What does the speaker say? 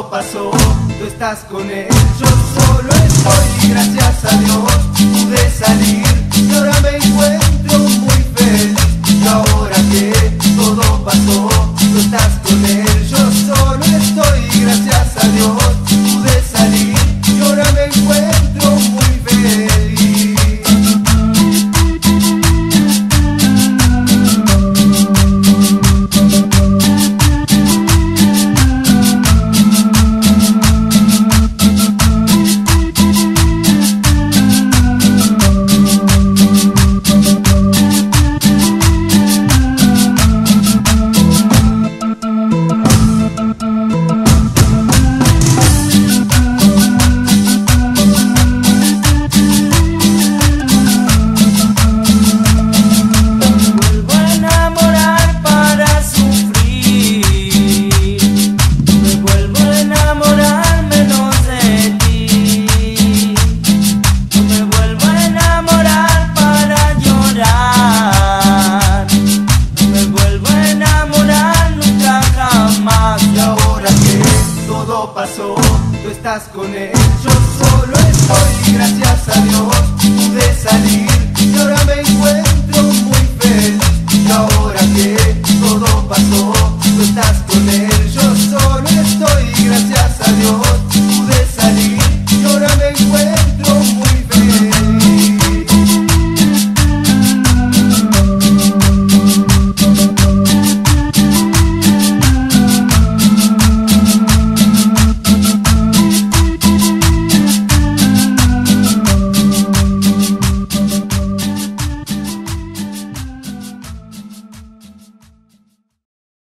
pasó, tú estás con él, yo solo estoy todo pasó, tú estás con él, yo solo estoy, gracias a Dios pude salir y ahora me encuentro muy feliz. Y ahora que todo pasó, tú estás con él.